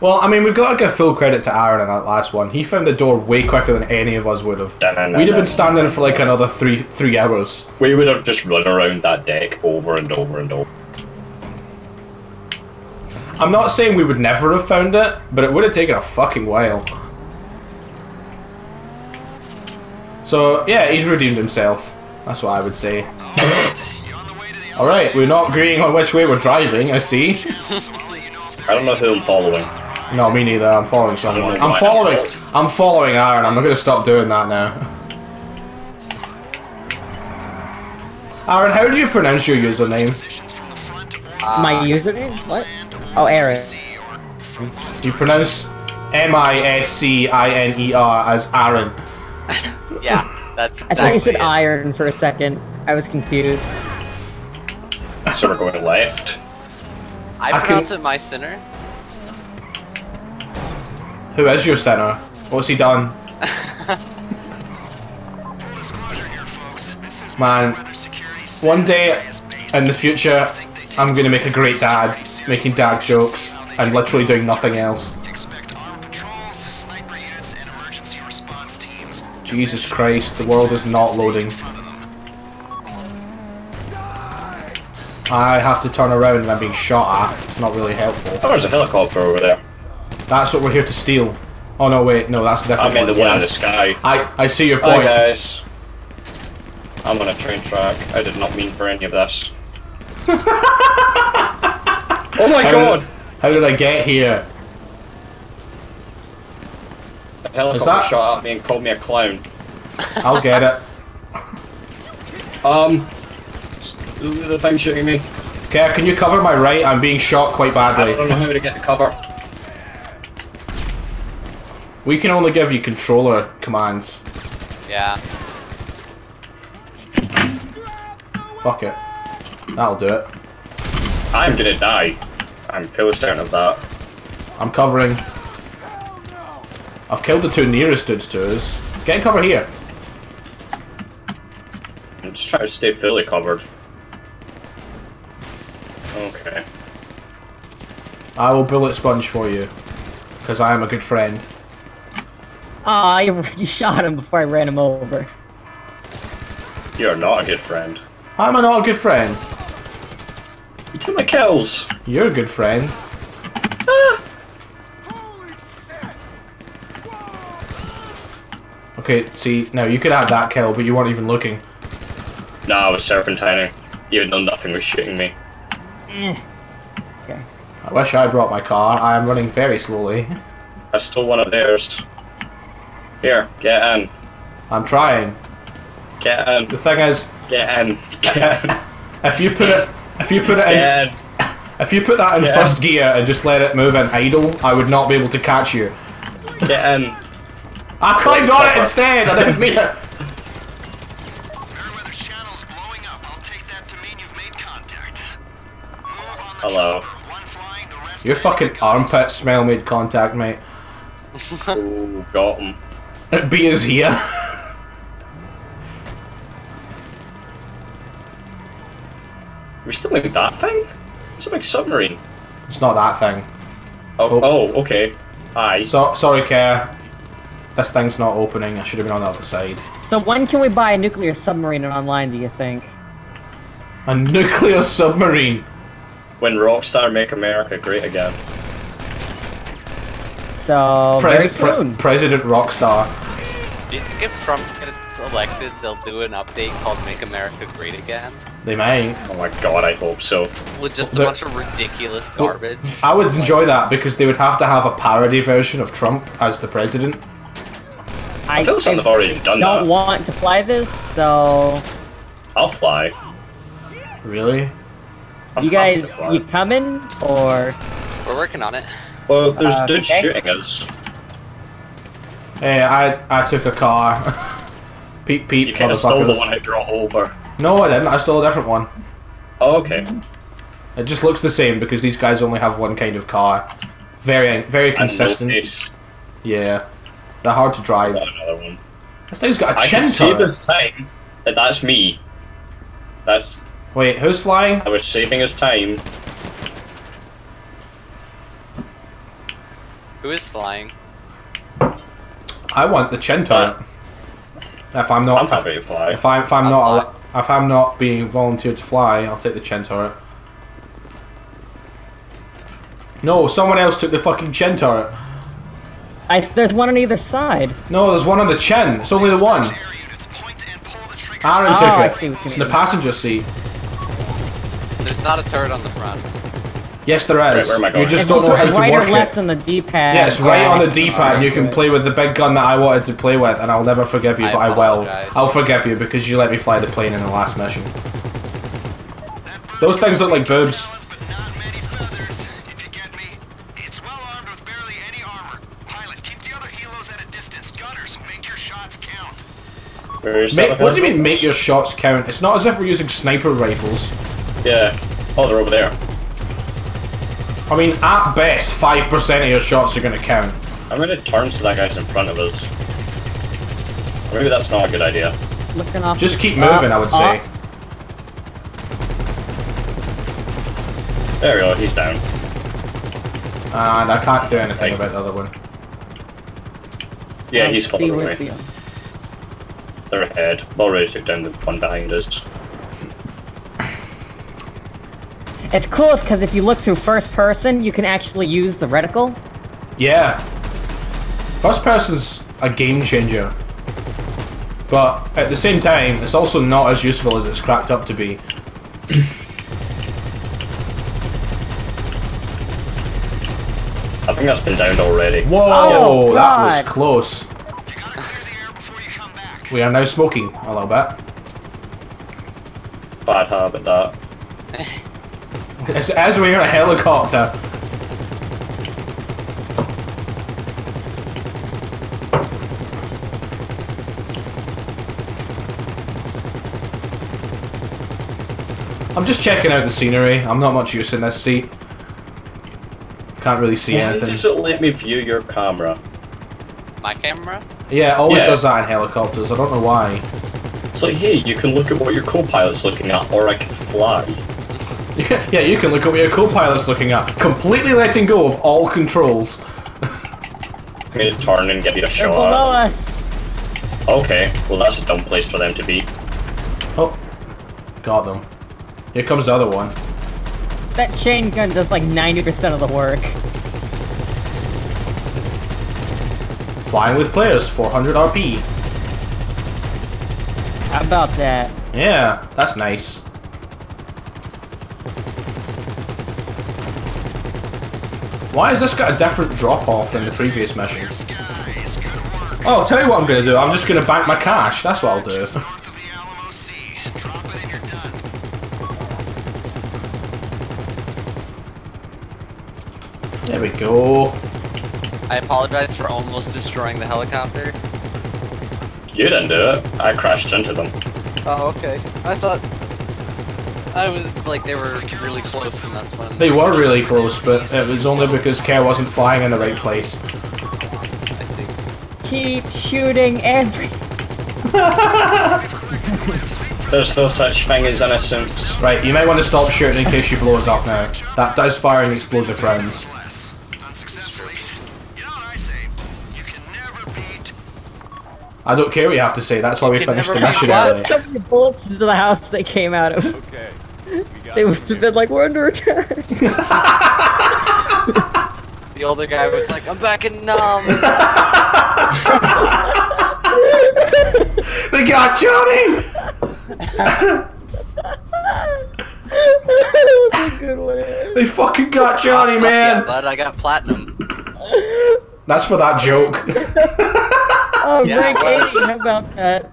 Well, I mean, we've got to give full credit to Aaron in that last one. He found the door way quicker than any of us would have. We'd have been standing for like another three three hours. We would have just run around that deck over and over and over. I'm not saying we would never have found it, but it would have taken a fucking while. So, yeah, he's redeemed himself. That's what I would say. Alright, we're not agreeing on which way we're driving, I see. I don't know who I'm following. No, me neither. I'm following someone. I'm following. I'm following Aaron. I'm not going to stop doing that now. Aaron, how do you pronounce your username? My username? What? Oh, Aaron. Do You pronounce M I S C I N E R as Aaron. yeah, that's. I thought you said iron for a second. I was confused. So we're going left. I, I pronounce can- it my sinner. Who is your center? What's he done? Man, one day in the future, I'm gonna make a great dad, making dad jokes and literally doing nothing else. Jesus Christ, the world is not loading. I have to turn around and I'm being shot at. It's not really helpful. Oh, there's a helicopter over there. That's what we're here to steal. Oh no, wait, no, that's definitely. I mean the one. one in the sky. I, I see your point. Hi guys. I'm on a train track. I did not mean for any of this. oh my How god! Did, how did I get here? A helicopter that- shot at me and called me a clown. I'll get it. Um, the thing shooting me. Okay, can you cover my right? I'm being shot quite badly. I don't know how to get the cover. We can only give you controller commands. Yeah. Fuck it. That'll do it. I'm gonna die. I'm fully certain of that. I'm covering. I've killed the two nearest dudes to us. Get in cover here. I'm just trying to stay fully covered. Okay. I will bullet sponge for you. Because I am a good friend. Ah, you, you shot him before I ran him over. You are not a good friend. I'm a not a good friend. You took my kills! You're a good friend. Okay, see, now you could have that kill, but you weren't even looking. No, I was serpentining. Even though nothing was shooting me. Eh. Okay. I wish I brought my car. I am running very slowly. I stole one of theirs. Here, get in. I'm trying. Get in. The thing is, Get in. Get in. if you put it, if you put it in, Get in. if you put that in Yeah. first gear and just let it move in idle, I would not be able to catch you. Get in. I climbed on it instead. I didn't mean it. Merryweather channel's blowing up. I'll take that to mean you've made contact. Move on the Hello. chopper. One flying, the rest Your fucking armpit smell made contact, mate. Ooh, got him. B is here. We still make that thing? It's a big submarine. It's not that thing. Oh, Oh. oh, okay. Hi. So sorry, Kerr. This thing's not opening. I should have been on the other side. So when can we buy a nuclear submarine online, do you think? A nuclear submarine. When Rockstar make America great again. So, Pres- very pre- President Rockstar. Do you think if Trump gets elected, they'll do an update called "Make America Great Again" They may. Oh my god, I hope so. with just a bunch of ridiculous garbage? I would enjoy that because they would have to have a parody version of Trump as the president. I feel like they've already done don't that. want to fly this, so I'll fly. Really? I'm you guys, you coming or? We're working on it. Well, there's Uh, dudes okay. shooting us. Hey, I I took a car. peep peep, You kind of stole the one I brought over. No, I didn't. I stole a different one. Oh, okay. It just looks the same because these guys only have one kind of car. Very very consistent. Yeah. They're hard to drive. Another one. This thing's got a I chin can turret. his time. That's me. That's Wait, who's flying? I was saving his time. Who is flying? I want the chin turret. Uh, if I'm not, I'm happy to fly. if I if I'm I'll not fly. if I'm not being volunteered to fly, I'll take the chin. No, someone else took the fucking chin turret. I, there's one on either side. No, there's one on the chin. It's only the one. Air units, point and pull the trigger. Aaron Oh, took it. see what you It's in the passenger seat. There's not a turret on the front. Yes, there is. Right, where am I you just It's don't know how to right work or left it. on the D-pad. Yes, it's right on the D-pad, and you can play with the big gun that I wanted to play with, and I'll never forgive you, I but I will. I'll forgive you because you let me fly the plane in the last mission. Those things look like boobs. Talents, but not many feathers, if you get me. It's well armed with barely any armor. Pilot, keep the other helos at a distance. Gunners, make your shots count. Where's Make, that what do you mean, make your shots count? It's not as if we're using sniper rifles. Yeah. Oh, they're over there. I mean, at best, 5% of your shots are going to count. I'm gonna turn so that guy's in front of us. Maybe that's not a good idea. Looking off. Just keep Up, moving, I would say. up. There we go, he's down. And I can't do anything Right. about the other one. Yeah, he's see falling where away. They're ahead. Already took down the one behind us. It's cool because if you look through first person, you can actually use the reticle. Yeah. First person's a game changer. But at the same time, it's also not as useful as it's cracked up to be. I think that's been downed already. Whoa, Oh, that was close. You gotta clear the air before you come back. We are now smoking a little bit. Bad habit that. As, as we're in a helicopter. I'm just checking out the scenery. I'm not much use in this seat. Can't really see Why anything. does it let me view your camera? My camera? Yeah, it always Yeah. does that in helicopters. I don't know why. It's like, hey, you can look at what your co-pilot's looking at, or I can fly. yeah, you can look at what your co-pilot's looking at. Completely letting go of all controls. I'm gonna turn and get you a They're below shot. Okay, well that's a dumb place for them to be. Oh, got them. Here comes the other one. That chain gun does like 90% of the work. Flying with players, 400 RP. How about that? Yeah, that's nice. Why has this got a different drop off than the previous mission? Skies, good work. Oh, I'll tell you what I'm gonna do. I'm just gonna bank my cash. That's what I'll do. North of the Alamo Sea. Drop it and you're done. There we go. I apologize for almost destroying the helicopter. You didn't do it. I crashed into them. Oh, okay. I thought I was like they were really close, and that's when They were really close, but it was only because Kerr wasn't flying in the right place. I see. Keep shooting every. There's no such thing as innocence. Right, you might want to stop shooting in case she blows up now. That does fire an explosive rounds. I don't care what you have to say, that's why we can finished the mission beat what? early. So many bullets into the house they came out of. Okay. We got They must have been like, we're under attack. The older guy was like, "I'm back in Nam." They got Johnny! that was a good one. They fucking got Johnny, Fuck yeah, man! bud, I got platinum. That's for that joke. Oh, Yeah, rank well. 8, how about that?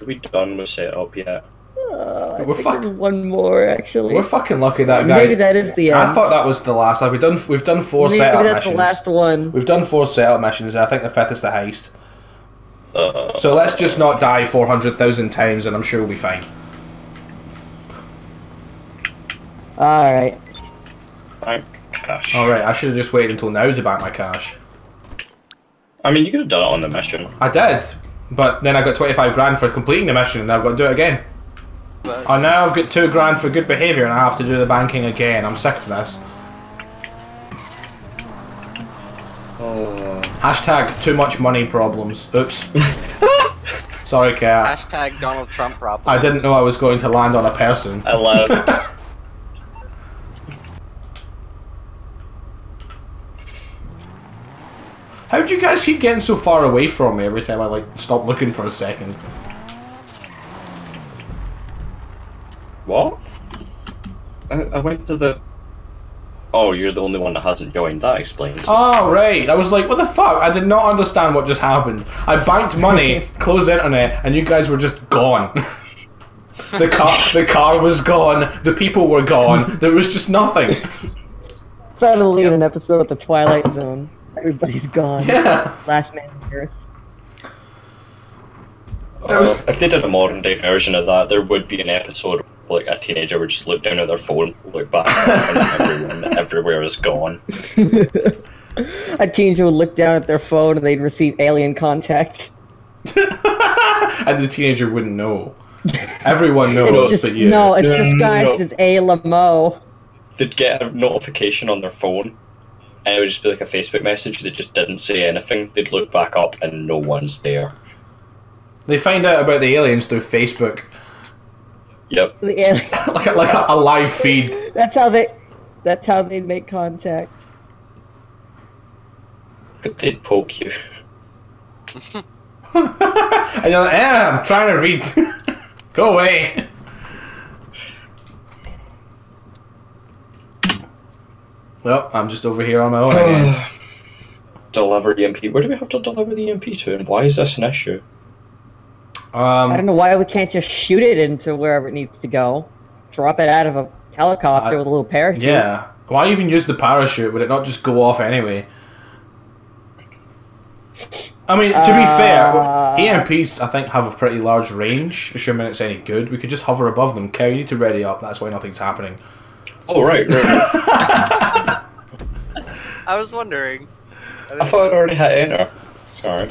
Are we done with setup yet? I We're think fuck- one more, actually. We're fucking lucky that guy. Maybe that is the end. I thought that was the last. Like we've done, we've done four Maybe setup that's missions. the last one. We've done four setup missions. and I think the fifth is the heist. Uh, So let's just not die four hundred thousand times, and I'm sure we'll be fine. Alright. Bank cash. All right, I should have just waited until now to bank my cash. I mean, you could have done it on the mission. I did, but then I got twenty five grand for completing the mission, and I've got to do it again. but Oh, now I've got two grand for good behaviour and I have to do the banking again. I'm sick of this. Oh. Hashtag too much money problems. Oops. Sorry, Kat. hashtag Donald Trump problem. I didn't know I was going to land on a person. I left. How would you guys keep getting so far away from me every time I like stop looking for a second? what? I, I went to the. Oh, you're the only one that hasn't joined. That explains. Oh right, I was like, what the fuck? I did not understand what just happened. I banked money, closed the internet, and you guys were just gone. the car, the car was gone. The people were gone. There was just nothing. Suddenly in an episode of The Twilight Zone, everybody's gone. Yeah, Last man on Earth. it was. if they did a modern day version of that, there would be an episode where, like a teenager would just look down at their phone, look back, and everyone everywhere is gone. A teenager would look down at their phone and they'd receive alien contact. and the teenager wouldn't know. Everyone knows, It's just but you. no, it's No, disguised no. as a Lamo. They'd get a notification on their phone, and it would just be like a Facebook message. They just didn't say anything. They'd look back up, and no one's there. They find out about the aliens through Facebook, Yep. Like a, like a, a live feed. That's how they. That's how they'd make contact. But they'd poke you. And you're like, eh, I'm trying to read. Go away. Well, I'm just over here on my own again. Deliver EMP. Where do we have to deliver the EMP to, and why is this an issue? I don't Um, know why we can't just shoot it into wherever it needs to go. Drop it out of a helicopter I- with a little parachute. yeah. Why even use the parachute? Would it not just go off anyway? I mean, to be fair, Uh, EMPs I think have a pretty large range. Assuming it's any good, we could just hover above them. Cow, you need to ready up. That's why nothing's happening. Oh right, right. I was wondering. I thought I'd already hit enter. Sorry.